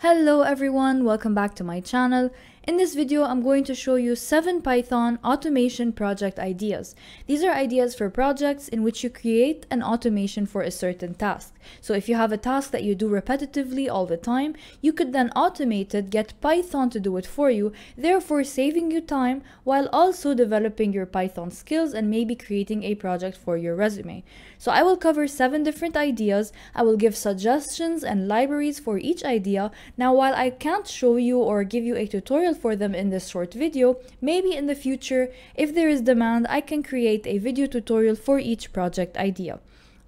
Hello everyone, welcome back to my channel. In this video, I'm going to show you 7 Python automation project ideas. These are ideas for projects in which you create an automation for a certain task. So if you have a task that you do repetitively all the time, you could then automate it, get Python to do it for you, therefore saving you time while also developing your Python skills and maybe creating a project for your resume. So I will cover 7 different ideas. I will give suggestions and libraries for each idea. Now while I can't show you or give you a tutorial for them in this short video, maybe in the future, if there is demand, I can create a video tutorial for each project idea.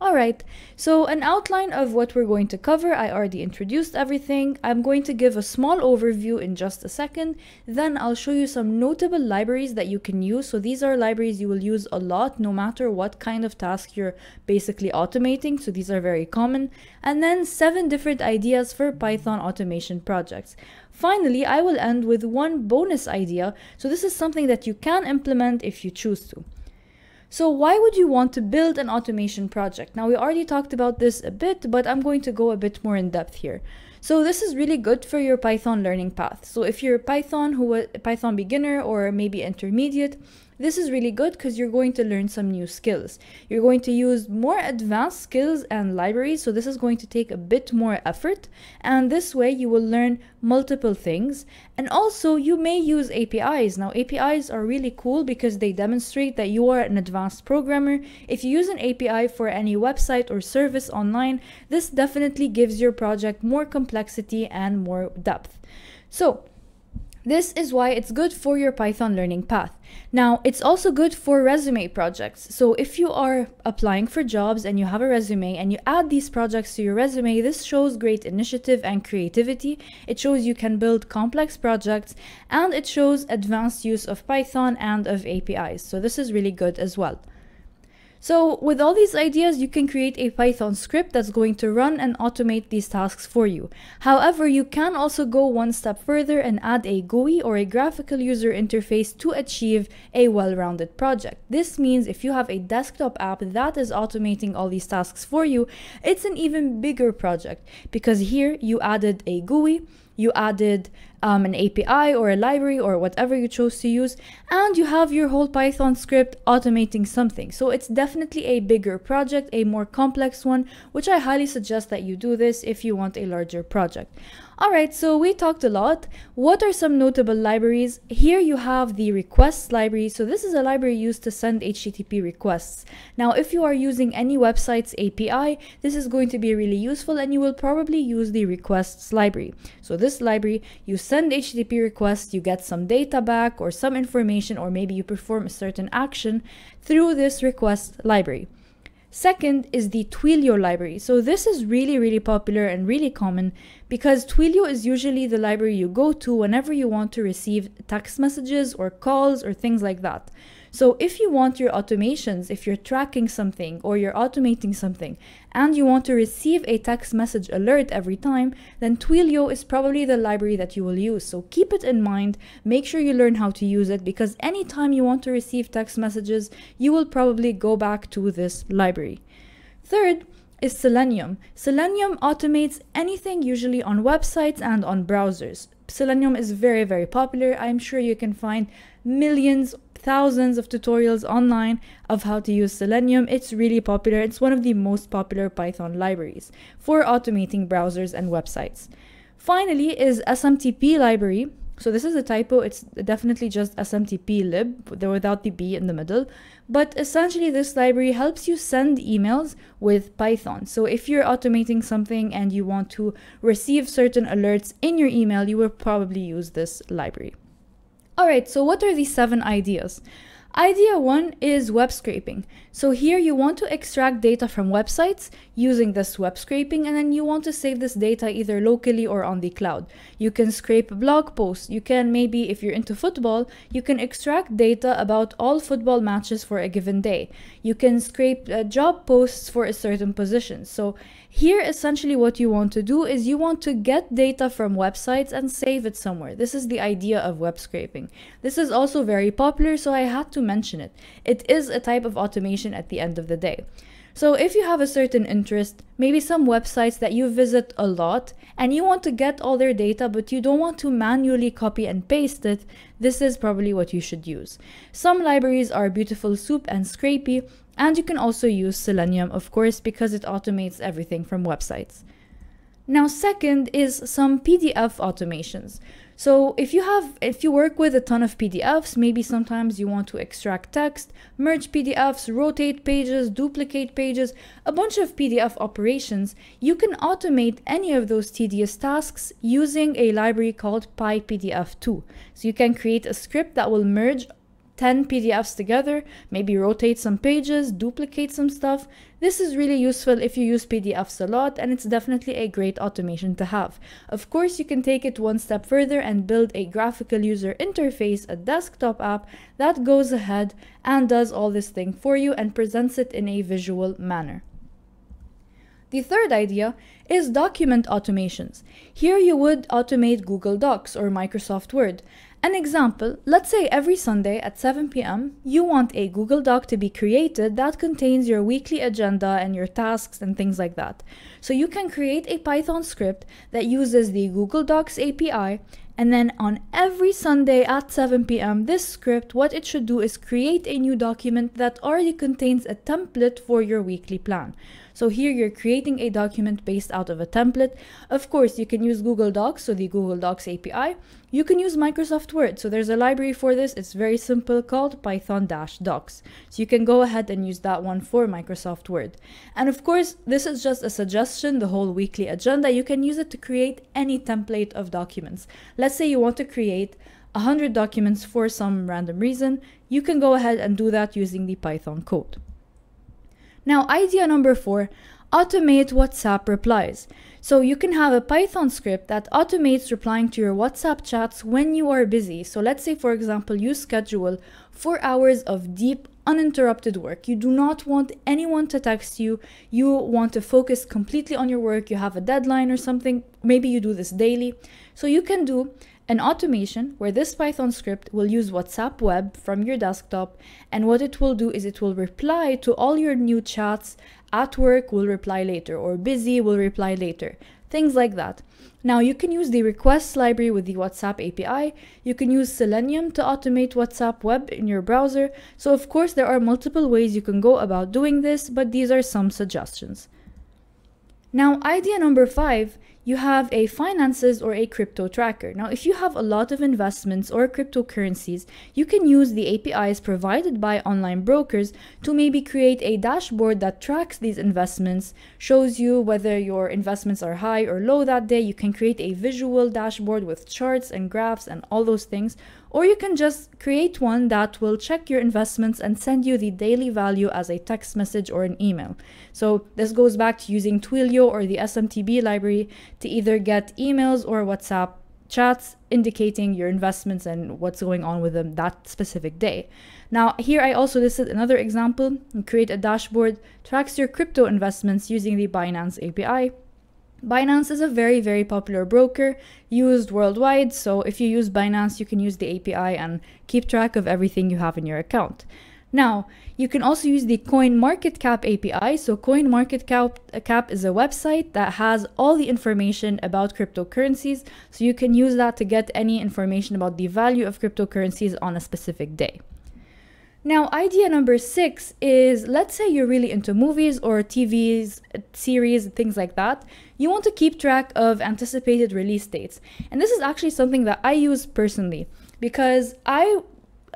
Alright, so an outline of what we're going to cover. I already introduced everything. I'm going to give a small overview in just a second. Then I'll show you some notable libraries that you can use. So these are libraries you will use a lot no matter what kind of task you're basically automating. So these are very common. And then seven different ideas for Python automation projects. Finally, I will end with one bonus idea. So this is something that you can implement if you choose to. So why would you want to build an automation project? Now we already talked about this a bit, but I'm going to go a bit more in depth here. So this is really good for your Python learning path. So if you're a Python who a Python beginner or maybe intermediate, this is really good because you're going to learn some new skills. You're going to use more advanced skills and libraries, so this is going to take a bit more effort. And this way you will learn multiple things. And also you may use APIs. Now APIs are really cool because they demonstrate that you are an advanced programmer. If you use an API for any website or service online, this definitely gives your project more complexity and more depth. So this is why it's good for your Python learning path. Now, it's also good for resume projects. So if you are applying for jobs and you have a resume and you add these projects to your resume, this shows great initiative and creativity. It shows you can build complex projects and it shows advanced use of Python and of APIs. So this is really good as well. So with all these ideas, you can create a Python script that's going to run and automate these tasks for you. However, you can also go one step further and add a GUI or a graphical user interface to achieve a well-rounded project. This means if you have a desktop app that is automating all these tasks for you, it's an even bigger project because here you added a GUI, you added um, an API or a library or whatever you chose to use, and you have your whole Python script automating something. So it's definitely a bigger project, a more complex one, which I highly suggest that you do this if you want a larger project. Alright, so we talked a lot. What are some notable libraries? Here you have the requests library. So this is a library used to send HTTP requests. Now, if you are using any website's API, this is going to be really useful and you will probably use the requests library. So this library, you send HTTP requests, you get some data back or some information, or maybe you perform a certain action through this request library. Second is the Twilio library. So this is really, really popular and really common because Twilio is usually the library you go to whenever you want to receive text messages or calls or things like that. So if you want your automations, if you're tracking something or you're automating something and you want to receive a text message alert every time, then Twilio is probably the library that you will use. So keep it in mind, make sure you learn how to use it because anytime you want to receive text messages, you will probably go back to this library. Third, is Selenium. Selenium automates anything usually on websites and on browsers. Selenium is very, very popular. I'm sure you can find millions thousands of tutorials online of how to use Selenium. It's really popular. It's one of the most popular Python libraries for automating browsers and websites. Finally is SMTP library. So this is a typo. It's definitely just SMTP lib without the B in the middle. But essentially this library helps you send emails with Python. So if you're automating something and you want to receive certain alerts in your email, you will probably use this library. Alright, so what are these seven ideas? Idea one is web scraping. So here you want to extract data from websites using this web scraping and then you want to save this data either locally or on the cloud. You can scrape blog posts. You can maybe, if you're into football, you can extract data about all football matches for a given day. You can scrape uh, job posts for a certain position. So here, essentially what you want to do is you want to get data from websites and save it somewhere. This is the idea of web scraping. This is also very popular, so I had to mention it. It is a type of automation at the end of the day. So if you have a certain interest, maybe some websites that you visit a lot and you want to get all their data but you don't want to manually copy and paste it, this is probably what you should use. Some libraries are Beautiful Soup and Scrapy, and you can also use Selenium, of course, because it automates everything from websites. Now, second is some PDF automations. So if you have, if you work with a ton of PDFs, maybe sometimes you want to extract text, merge PDFs, rotate pages, duplicate pages, a bunch of PDF operations, you can automate any of those tedious tasks using a library called PyPDF2. So you can create a script that will merge 10 PDFs together, maybe rotate some pages, duplicate some stuff. This is really useful if you use PDFs a lot and it's definitely a great automation to have. Of course, you can take it one step further and build a graphical user interface, a desktop app that goes ahead and does all this thing for you and presents it in a visual manner. The third idea is document automations. Here you would automate Google Docs or Microsoft Word. An example, let's say every Sunday at 7 p.m., you want a Google Doc to be created that contains your weekly agenda and your tasks and things like that. So you can create a Python script that uses the Google Docs API and then on every Sunday at 7 p.m., this script, what it should do is create a new document that already contains a template for your weekly plan. So here you're creating a document based out of a template. Of course, you can use Google Docs, so the Google Docs API. You can use Microsoft Word. So there's a library for this. It's very simple called Python-docx. So you can go ahead and use that one for Microsoft Word. And of course, this is just a suggestion, the whole weekly agenda. You can use it to create any template of documents. Let's say you want to create 100 documents for some random reason. You can go ahead and do that using the Python code. Now, idea number four, automate WhatsApp replies. So you can have a Python script that automates replying to your WhatsApp chats when you are busy. So let's say, for example, you schedule four hours of deep, uninterrupted work. You do not want anyone to text you. You want to focus completely on your work. You have a deadline or something. Maybe you do this daily. So you can do an automation where this Python script will use WhatsApp web from your desktop and what it will do is it will reply to all your new chats at work will reply later or busy will reply later things like that. Now you can use the requests library with the WhatsApp API you can use Selenium to automate WhatsApp web in your browser. So of course there are multiple ways you can go about doing this but these are some suggestions. Now idea number 5 you have a finances or a crypto tracker. Now, if you have a lot of investments or cryptocurrencies, you can use the APIs provided by online brokers to maybe create a dashboard that tracks these investments, shows you whether your investments are high or low that day. You can create a visual dashboard with charts and graphs and all those things. Or you can just create one that will check your investments and send you the daily value as a text message or an email. So this goes back to using Twilio or the SMTP library to either get emails or WhatsApp chats indicating your investments and what's going on with them that specific day. Now, here I also listed another example. Create a dashboard, tracks your crypto investments using the Binance API. Binance is a very, very popular broker used worldwide. So if you use Binance, you can use the API and keep track of everything you have in your account. Now, you can also use the CoinMarketCap API. So CoinMarketCap uh, Cap is a website that has all the information about cryptocurrencies. So you can use that to get any information about the value of cryptocurrencies on a specific day. Now, idea number six is let's say you're really into movies or TVs, uh, series, things like that. You want to keep track of anticipated release dates. And this is actually something that I use personally because I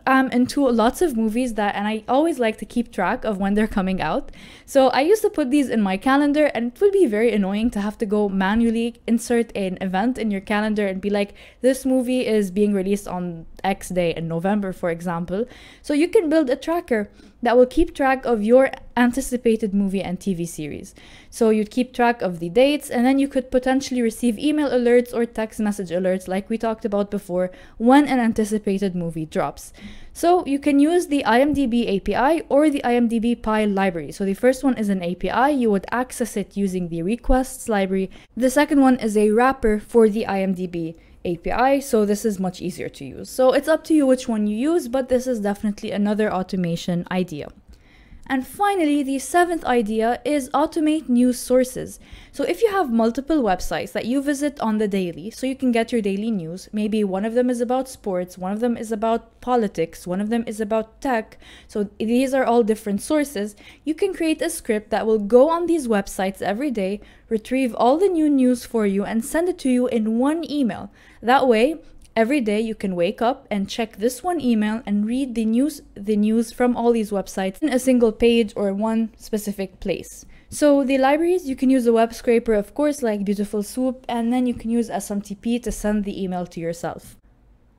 um, into lots of movies that, and I always like to keep track of when they're coming out. So I used to put these in my calendar, and it would be very annoying to have to go manually insert an event in your calendar and be like, this movie is being released on X day in November, for example. So you can build a tracker that will keep track of your anticipated movie and TV series. So you'd keep track of the dates, and then you could potentially receive email alerts or text message alerts, like we talked about before, when an anticipated movie drops. So you can use the IMDb API or the IMDb Py library. So the first one is an API, you would access it using the requests library. The second one is a wrapper for the IMDb API, so this is much easier to use. So it's up to you which one you use, but this is definitely another automation idea. And finally, the seventh idea is automate news sources. So if you have multiple websites that you visit on the daily, so you can get your daily news, maybe one of them is about sports, one of them is about politics, one of them is about tech. So these are all different sources. You can create a script that will go on these websites every day, retrieve all the new news for you and send it to you in one email. That way, Every day you can wake up and check this one email and read the news the news from all these websites in a single page or one specific place. So the libraries you can use a web scraper of course like Beautiful Soup and then you can use SMTP to send the email to yourself.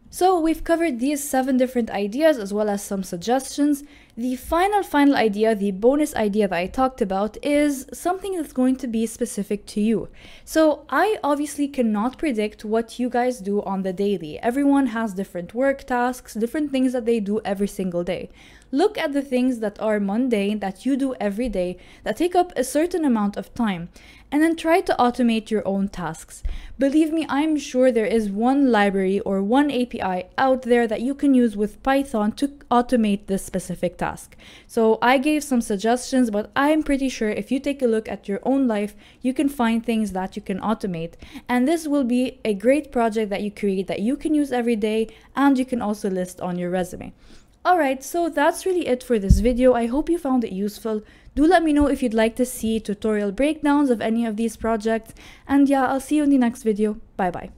So we've covered these seven different ideas as well as some suggestions. The final, final idea, the bonus idea that I talked about is something that's going to be specific to you. So I obviously cannot predict what you guys do on the daily. Everyone has different work tasks, different things that they do every single day. Look at the things that are mundane that you do every day that take up a certain amount of time and then try to automate your own tasks. Believe me, I'm sure there is one library or one API out there that you can use with Python to automate this specific task. So I gave some suggestions, but I'm pretty sure if you take a look at your own life, you can find things that you can automate. And this will be a great project that you create that you can use every day and you can also list on your resume. Alright, so that's really it for this video. I hope you found it useful. Do let me know if you'd like to see tutorial breakdowns of any of these projects. And yeah, I'll see you in the next video. Bye bye.